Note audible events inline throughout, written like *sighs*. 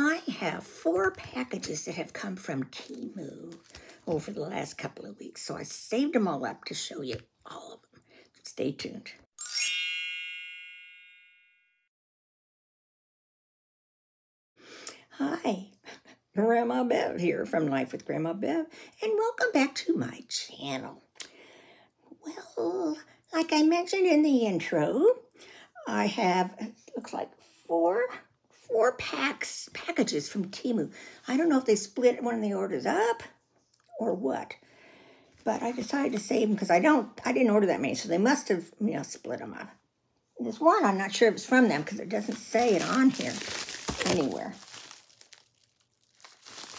I have four packages that have come from Temu over the last couple of weeks, so I saved them all up to show you all of them. Stay tuned. Hi, Grandma Bev here from Life with Grandma Bev, and welcome back to my channel. Well, like I mentioned in the intro, I have, looks like four, four packs, packages from Temu. I don't know if they split one of the orders up or what, but I decided to save them because I don't, I didn't order that many, so they must have, you know, split them up. There's one, I'm not sure if it's from them because it doesn't say it on here anywhere.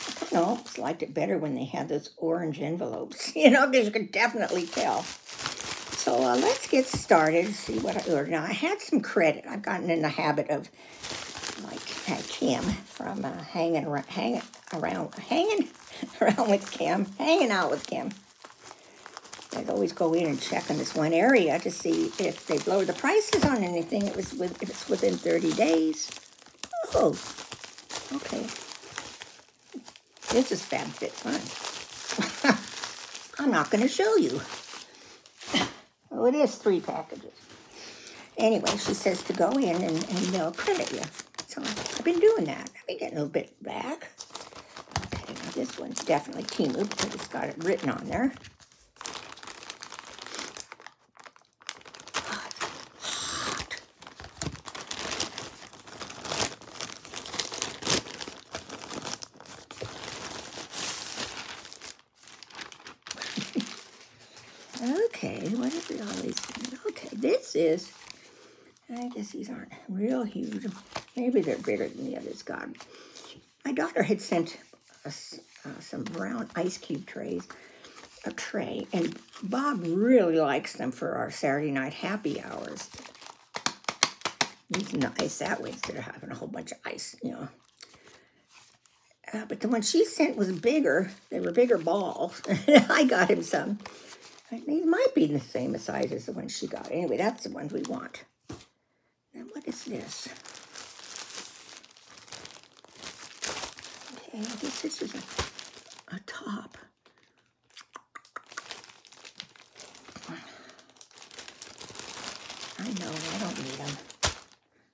I kind of almost liked it better when they had those orange envelopes, *laughs* you know, because you could definitely tell. So uh, let's get started see what I ordered. Now, I had some credit. I've gotten in the habit of, uh, Kim, from uh, hanging around, hanging around, hanging *laughs* around with Kim, hanging out with Kim. I'd always go in and check in this one area to see if they've lowered the prices on anything. It was with, if it's within 30 days. Oh, okay. This is Fab Fit Fun. *laughs* I'm not going to show you. Well, *laughs* it is three packages. Anyway, she says to go in and, and they'll credit you. Been doing that. I've been getting a little bit back. Okay, now this one's definitely Temu because it's got it written on there. Okay, what are all these? Okay, this is, I guess these aren't real huge. Maybe they're bigger than the others got. My daughter had sent us uh, some brown ice cube trays, a tray, and Bob really likes them for our Saturday night happy hours. He's nice that way instead of having a whole bunch of ice, you know. Uh, but the one she sent was bigger. They were bigger balls. *laughs* I got him some. These might be the same size as the ones she got. Anyway, that's the ones we want. Now, what is this? Okay, I guess this is a, a top. I know, I don't need them.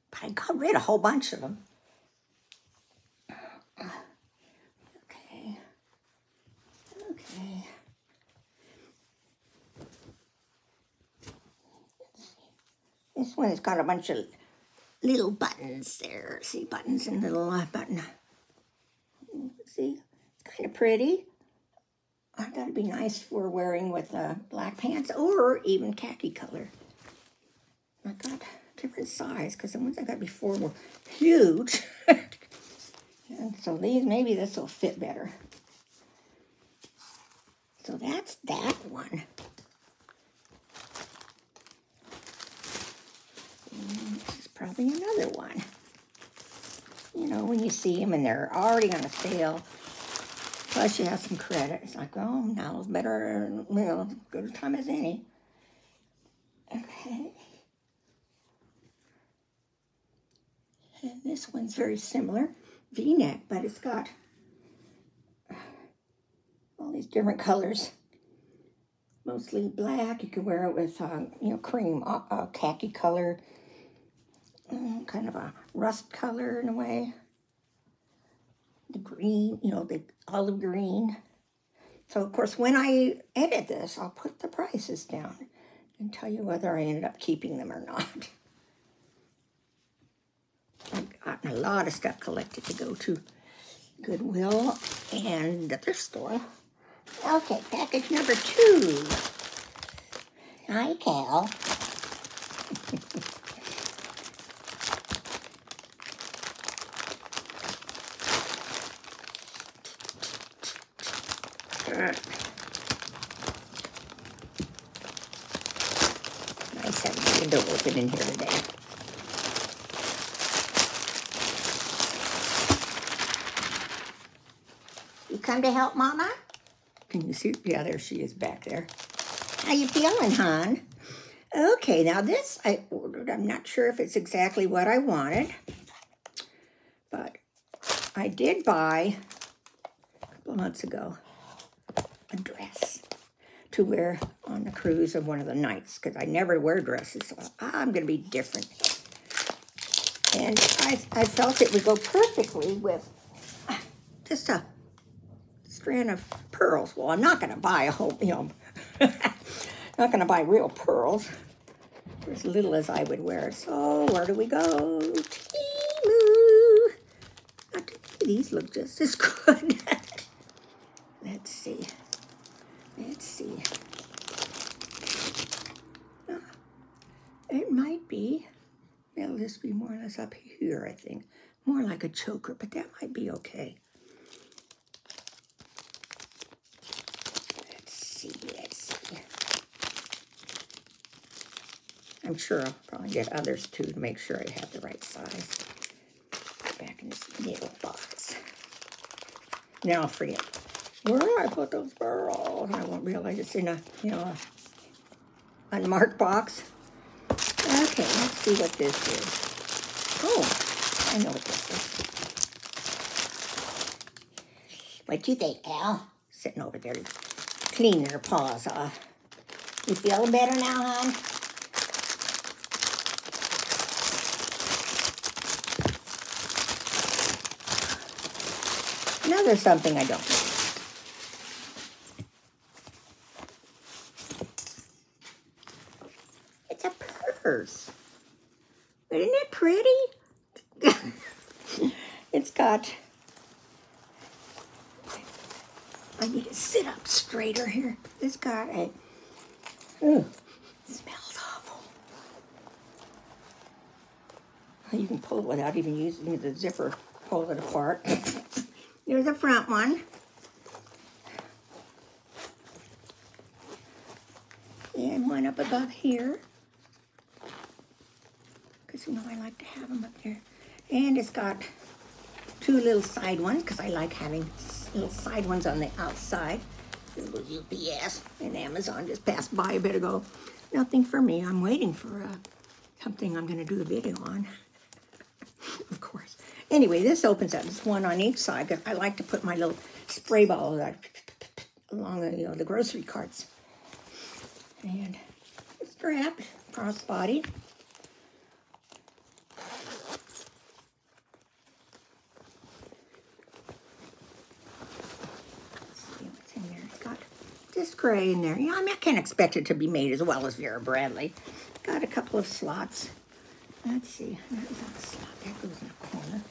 But I got rid of a whole bunch of them. Okay. Okay. This one's got a bunch of little buttons there. See, buttons and little uh, button. See, it's kind of pretty. I thought it'd be nice for wearing with uh, black pants or even khaki color. I got different size because the ones I got before were huge. *laughs* and so these, maybe this will fit better. So that's that one. this is probably another one. You know, when you see them and they're already on a sale, plus you have some credit, it's like, oh, now's better, you know, good time as any. Okay. And this one's very similar, V-neck, but it's got all these different colors. Mostly black. You can wear it with, uh, you know, cream, uh, uh, khaki color, kind of a rust color in a way. The green, you know, the olive green. So, of course, when I edit this, I'll put the prices down and tell you whether I ended up keeping them or not. I've gotten a lot of stuff collected to go to Goodwill and the thrift store. Okay, package number two. Hi, Cal. *laughs* nice having the window open in here today. You come to help Mama? Can you see? Yeah, there she is back there. How you feeling, hon? Okay, now this I ordered. I'm not sure if it's exactly what I wanted, but I did buy a couple months ago to wear on the cruise of one of the nights because I never wear dresses. So I'm going to be different. And I, I felt it would go perfectly with just a strand of pearls. Well, I'm not going to buy a whole, you know, *laughs* not going to buy real pearls. As little as I would wear. So where do we go? Temu. These look just as *laughs* good. Let's see. Let's see. It might be, it'll just be more or less up here, I think. More like a choker, but that might be okay. Let's see, let's see. I'm sure I'll probably get others too to make sure I have the right size. Back in this little box. Now I'll forget. Where do I put those pearls? I won't realize it's in a, you know, a unmarked box. Okay, let's see what this is. Oh, I know what this is. What do you think, Al? Sitting over there cleaning her paws off. You feeling better now, hon? Now there's something I don't know. It's a purse. Isn't it pretty? *laughs* it's got... I need to sit up straighter here. It's got a... Hmm. Ooh, smells awful. You can pull it without even using the zipper. Pull it apart. *coughs* There's the front one. And one up above here. You know, I like to have them up there. And it's got two little side ones, because I like having little side ones on the outside. Little UPS and Amazon just passed by a bit ago. Nothing for me. I'm waiting for uh, something I'm going to do a video on. *laughs* of course. Anyway, this opens up. There's one on each side. because I like to put my little spray ball *laughs* along the, you know, the grocery carts. And strap, crossbody. see what's in there. It's got this gray in there. Yeah, I mean, I can't expect it to be made as well as Vera Bradley. Got a couple of slots. Let's see. That slot. That goes in the corner.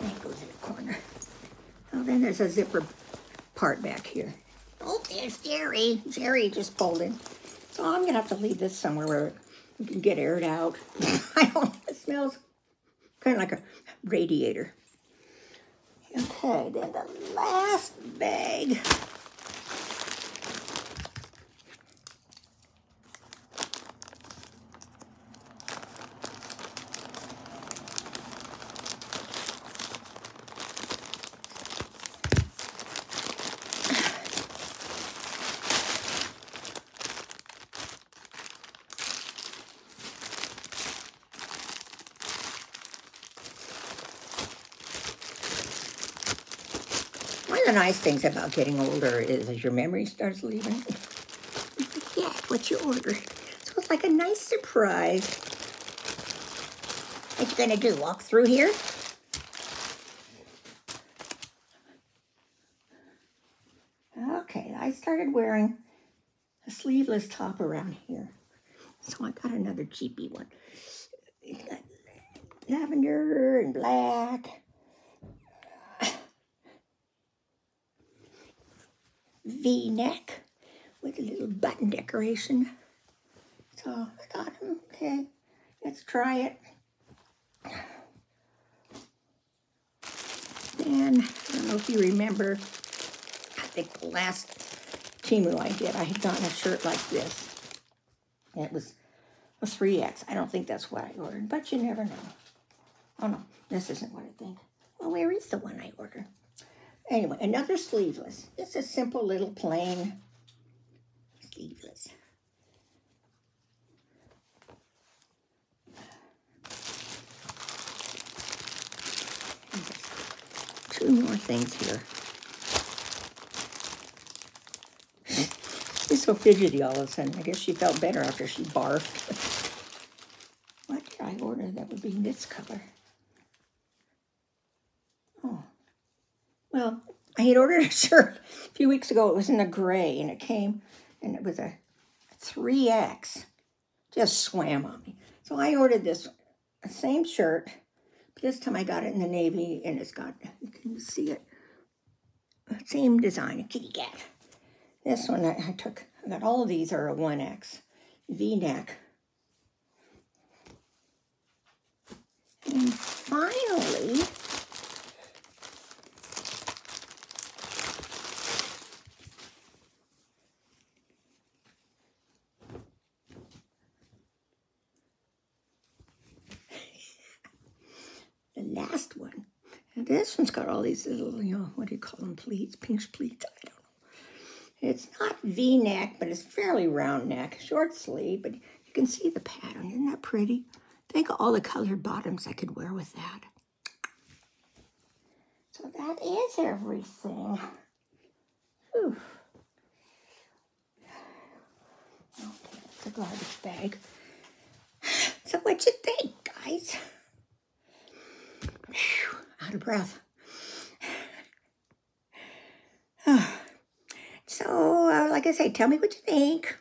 That goes in the corner. Oh, then there's a zipper part back here. Oh, there's Jerry. Jerry just pulled in. So I'm going to have to leave this somewhere where it can get aired out. *laughs* I don't It smells kind of like a radiator. Okay, then the last bag. Nice things about getting older is as your memory starts leaving, *laughs* you forget what you ordered. So it's like a nice surprise. What you gonna do, walk through here? Okay, I started wearing a sleeveless top around here. So I got another cheapy one. It's got lavender and black. V-neck with a little button decoration. So I them. Okay, let's try it. And I don't know if you remember, I think the last Temu I did, I had gotten a shirt like this. It was a 3X. I don't think that's what I ordered, but you never know. Oh no, this isn't what I think. Well, where is the one I ordered? Anyway, another sleeveless. It's a simple little plain sleeveless. two more things here. She's so fidgety all of a sudden. I guess she felt better after she barfed. what did I order that would be in this color? Oh. Well, I had ordered a *laughs* shirt a few weeks ago. It was in a gray, and it came, and it was a 3X. Just swam on me. So I ordered this same shirt. This time I got it in the navy, and it's got, you can see it, same design, a kitty cat. This one I, I took, I got all these are a 1X V-neck. And finally, the last one. And this one's got all these little, you know, what do you call them, pleats, pinch pleats, I don't know. It's not V-neck, but it's fairly round neck, short sleeve, but you can see the pattern. Isn't that pretty? Think of all the colored bottoms I could wear with that. So that is everything. Whew. Okay, it's a garbage bag. So what'd you think, guys? Out of breath. *sighs* So, uh, like I say, tell me what you think.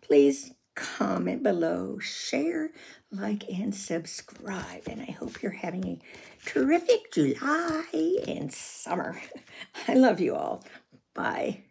Please comment below, share, like, and subscribe. And I hope you're having a terrific July and summer. *laughs* I love you all. Bye.